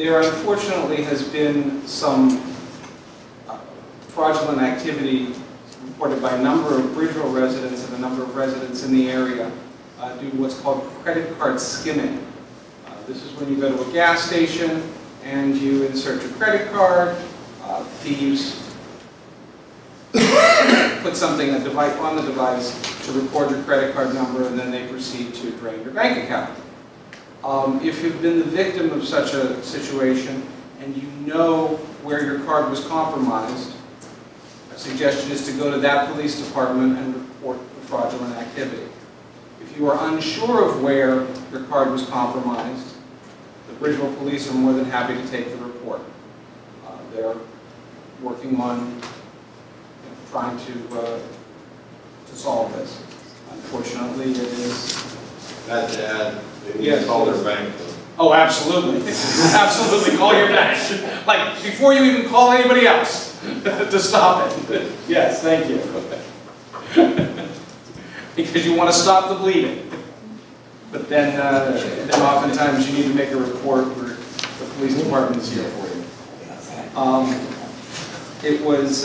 there unfortunately has been some uh, fraudulent activity reported by a number of Bridgeville residents and a number of residents in the area uh, due to what's called credit card skimming. Uh, This is when you go to a gas station and you insert your credit card, uh, thieves put something, on the device to record your credit card number, and then they proceed to drain your bank account. Um, If you've been the victim of such a situation and you know where your card was compromised, a suggestion is to go to that police department and report the fraudulent activity. If you are unsure of where your card was compromised, the Bridgeville Police are more than happy to take the report. Uh, They're working on you know, trying to, uh, to solve this. Unfortunately, it is Not to add, they need Yes. to call their bank. Oh, absolutely. Absolutely, call your bank. Like, before you even call anybody else to stop it. Yes, thank you. Because you want to stop the bleeding. But then, uh, then oftentimes you need to make a report where the police department is here for you. Um, It was